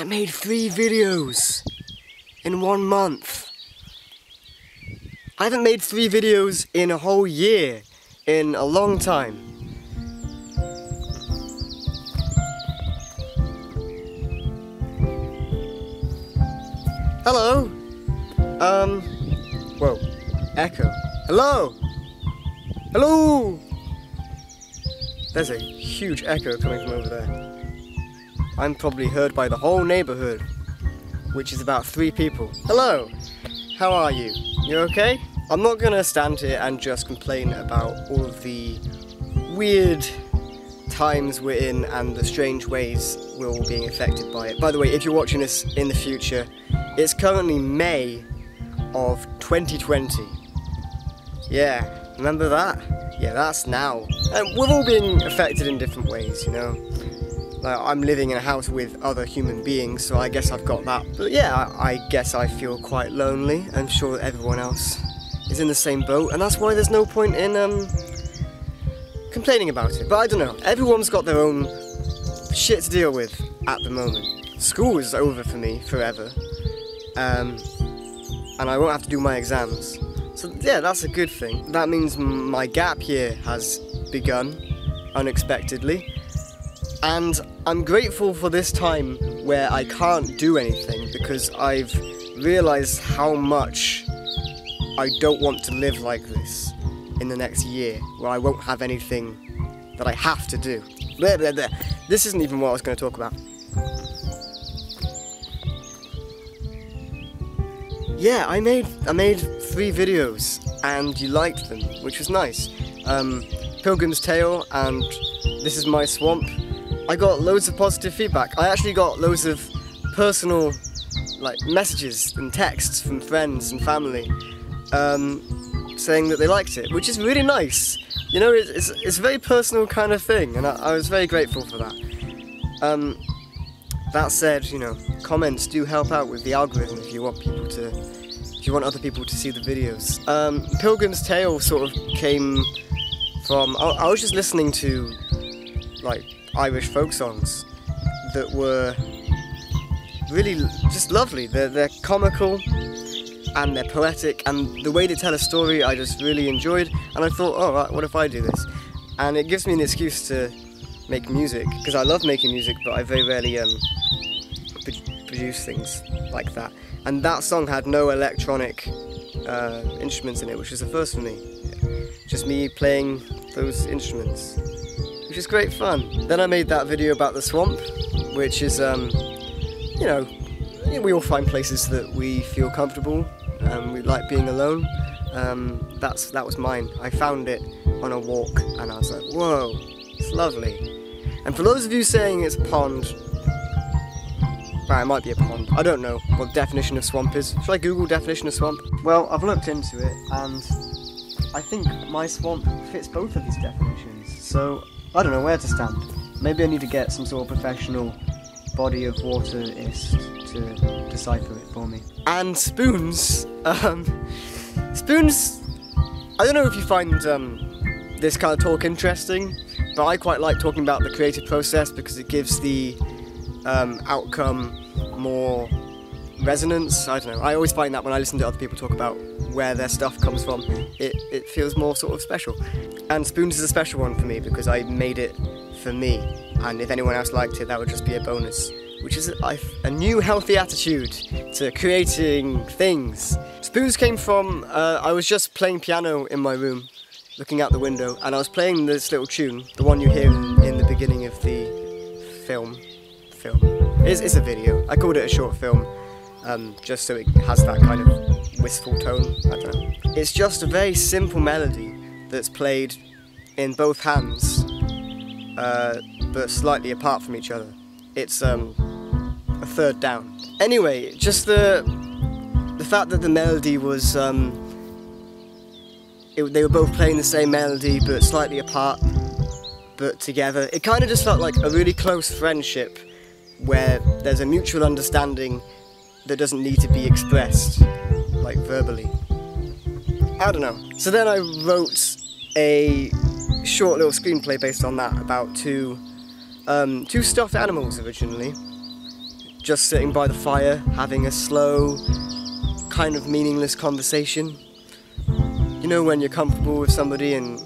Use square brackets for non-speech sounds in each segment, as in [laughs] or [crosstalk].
I made three videos in one month. I haven't made three videos in a whole year, in a long time. Hello? Um, whoa, echo. Hello? Hello? There's a huge echo coming from over there. I'm probably heard by the whole neighborhood, which is about three people. Hello, how are you? You okay? I'm not gonna stand here and just complain about all of the weird times we're in and the strange ways we're all being affected by it. By the way, if you're watching this in the future, it's currently May of 2020. Yeah, remember that? Yeah, that's now. And we're all being affected in different ways, you know. Like I'm living in a house with other human beings, so I guess I've got that. But yeah, I, guess I feel quite lonely. I'm sure everyone else is in the same boat, and that's why there's no point in um, complaining about it. But I don't know. Everyone's got their own shit to deal with at the moment. School is over for me forever, um, and I won't have to do my exams. So yeah, that's a good thing. That means my gap year has begun unexpectedly. And I'm grateful for this time where I can't do anything because I've realized how much I don't want to live like this in the next year where I won't have anything that I have to do. Blah, blah, blah. This isn't even what I was going to talk about. Yeah, I made I made three videos and you liked them, which was nice. Um, Pilgrim's Tail and This Is My Swamp. I got loads of positive feedback. I actually got loads of personal like messages and texts from friends and family um, saying that they liked it, which is really nice. You know, it's, it's, a very personal kind of thing, and I, I was very grateful for that. Um, that said, you know, comments do help out with the algorithm if you want people to, if you want other people to see the videos. Um, Pilgrim's Tail sort of came from, I, I was just listening to, like, Irish folk songs that were really just lovely. They're, they're comical and they're poetic, and the way they tell a story I just really enjoyed. And I thought, oh, right, what if I do this? And it gives me an excuse to make music because I love making music, but I very rarely um, produce things like that. And that song had no electronic uh, instruments in it, which was the first for me. Just me playing those instruments, which is great fun. Then I made that video about the swamp, which is, um, you know, we all find places that we feel comfortable. and we like being alone. Um, that's that was mine. I found it on a walk, and I was like, "Whoa, it's lovely." And for those of you saying it's a pond, right, it might be a pond. I don't know what the definition of swamp is. Should I Google definition of swamp? Well, I've looked into it, and I think my swamp fits both of these definitions. So I don't know where to stand. Maybe I need to get some sort of professional body of waterist to decipher it for me. And spoons. Um, spoons. I don't know if you find um, this kind of talk interesting, but I quite like talking about the creative process because it gives the um, outcome more resonance. I don't know. I always find that when I listen to other people talk about where their stuff comes from, it, it feels more sort of special. And Spoons is a special one for me because I made it for me, and if anyone else liked it, that would just be a bonus. Which is a, a new healthy attitude to creating things. Spoons came from, uh, I was just playing piano in my room, looking out the window, and I was playing this little tune, the one you hear in, the beginning of the film. Film. It's, it's a video. I called it a short film, um, just so it has that kind of wistful tone. I don't know. It's just a very simple melody that's played in both hands uh, but slightly apart from each other. It's um, a third down. Anyway, just the the fact that the melody was um, it, they were both playing the same melody but slightly apart, but together. It kind of just felt like a really close friendship where there's a mutual understanding that doesn't need to be expressed like verbally. I don't know. So then I wrote a short little screenplay based on that about two um, two stuffed animals originally. just sitting by the fire, having a slow, kind of meaningless conversation. You know, when you're comfortable with somebody and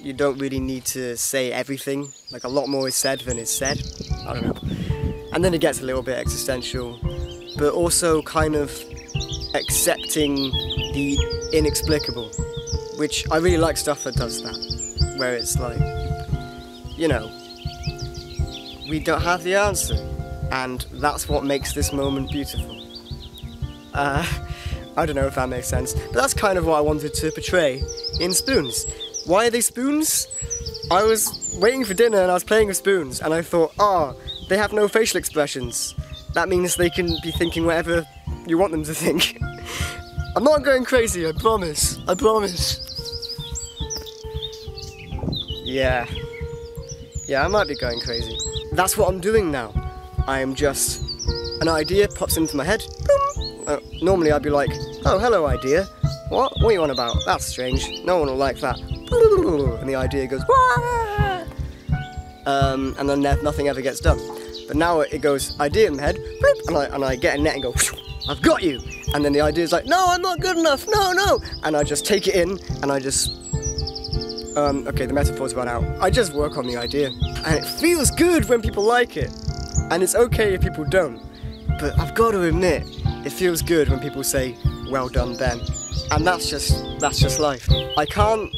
you don't really need to say everything, like a lot more is said than is said. I don't know. And then it gets a little bit existential, but also kind of accepting the inexplicable, which I really like stuff that does that, where it's like, you know, we don't have the answer, and that's what makes this moment beautiful. Uh, I don't know if that makes sense, but that's kind of what I wanted to portray in Spoons. Why are they spoons? I was waiting for dinner and I was playing with spoons, and I thought, ah, oh, they have no facial expressions. That means they can be thinking whatever you want them to think. [laughs] I'm not going crazy, I promise. I promise. Yeah. Yeah, I might be going crazy. That's what I'm doing now. I am just. An idea pops into my head. Uh, normally I'd be like, oh, hello, idea. What? What are you on about? That's strange. No one will like that. [laughs] And the idea goes, um, and then nothing ever gets done. But now it goes, idea in my head, and I, and I get a net and go, I've got you. And then the idea is like, no, I'm not good enough, no, no. And I just take it in and I just, um, okay, the metaphor's run out. I just work on the idea. And it feels good when people like it. And it's okay if people don't. But I've got to admit, it feels good when people say, well done, Ben. And that's just, that's just life. I can't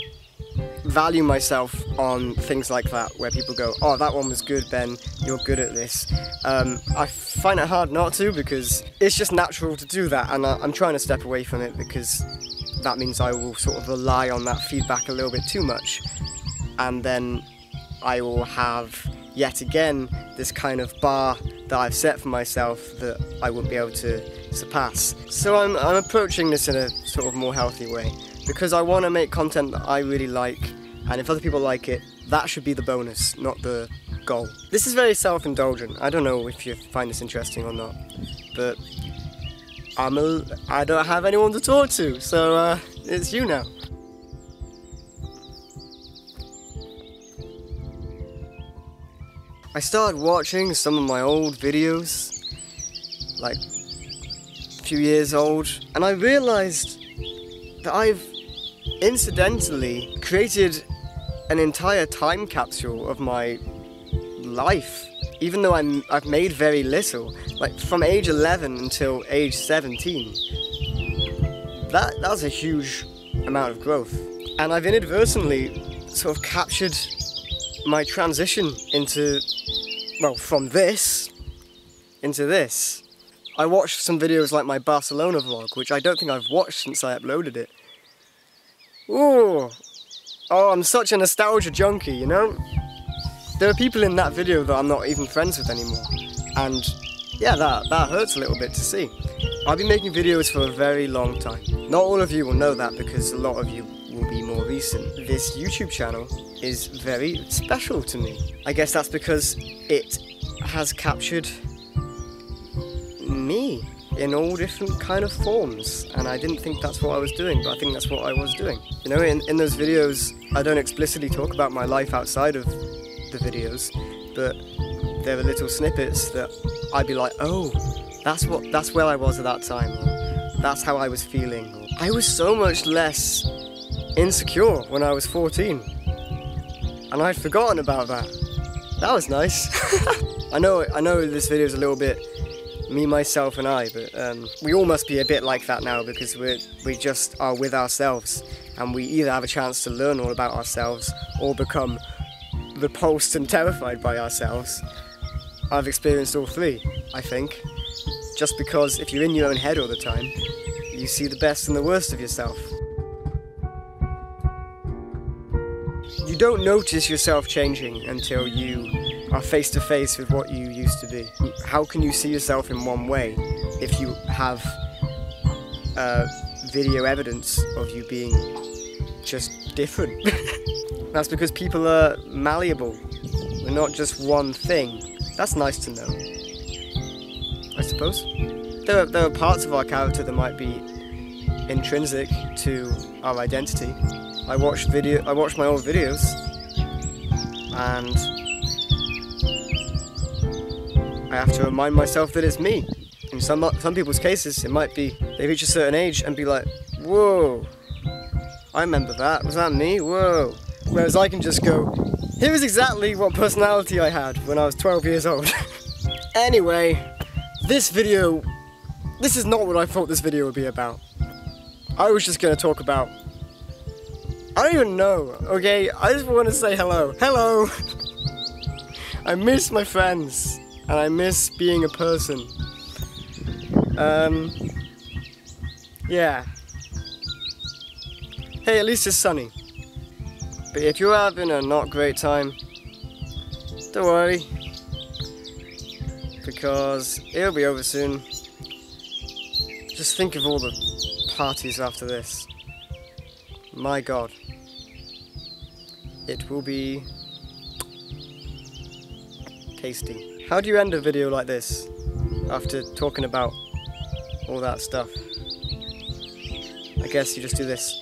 value myself on things like that, where people go, "Oh, that one was good, Ben. You're good at this." Um, I find it hard not to because it's just natural to do that, and I, I'm trying to step away from it because that means I will sort of rely on that feedback a little bit too much, and then I will have yet again this kind of bar that I've set for myself that I won't be able to surpass. So I'm, I'm approaching this in a sort of more healthy way because I want to make content that I really like, and if other people like it, that should be the bonus, not the goal. This is very self indulgent. I don't know if you find this interesting or not, but I'm a, I don't have anyone to talk to, so uh, it's you now. I started watching some of my old videos, like a few years old, and I realized that I've incidentally created an entire time capsule of my life. Even though I'm, I've made very little, like from age 11 until age 17, that that's a huge amount of growth. And I've inadvertently sort of captured my transition into, well, from this into this. I watched some videos like my Barcelona vlog, which I don't think I've watched since I uploaded it. Ooh. Oh, I'm such a nostalgia junkie, you know? There are people in that video that I'm not even friends with anymore. And yeah, that, that hurts a little bit to see. I've been making videos for a very long time. Not all of you will know that because a lot of you will be more recent. This YouTube channel is very special to me. I guess that's because it has captured me in all different kind of forms and I didn't think that's what I was doing but I think that's what I was doing. You know in, in those videos I don't explicitly talk about my life outside of the videos but there are little snippets that I'd be like oh that's what that's where I was at that time that's how I was feeling I was so much less insecure when I was 14 and I'd forgotten about that. That was nice. [laughs] I know I know this video is a little bit me, myself, and I. But um, we all must be a bit like that now because we we just are with ourselves, and we either have a chance to learn all about ourselves or become repulsed and terrified by ourselves. I've experienced all three, I think. Just because if you're in your own head all the time, you see the best and the worst of yourself. You don't notice yourself changing until you are face to face with what you used to be. How can you see yourself in one way if you have uh, video evidence of you being just different? [laughs] That's because people are malleable. We're not just one thing. That's nice to know. I suppose. There are, there are parts of our character that might be intrinsic to our identity. I watched video I watched my old videos and I have to remind myself that it's me. In some some people's cases, it might be they reach a certain age and be like, "Whoa, I remember that. Was that me? Whoa." Whereas I can just go, "Here is exactly what personality I had when I was 12 years old." [laughs] anyway, this video, this is not what I thought this video would be about. I was just gonna talk about. I don't even know. Okay, I just want to say hello. Hello. [laughs] I miss my friends and I miss being a person. Um, yeah. Hey, at least it's sunny. But if you're having a not great time, don't worry. Because it'll be over soon. Just think of all the parties after this. My god. It will be tasty. How do you end a video like this after talking about all that stuff? I guess you just do this.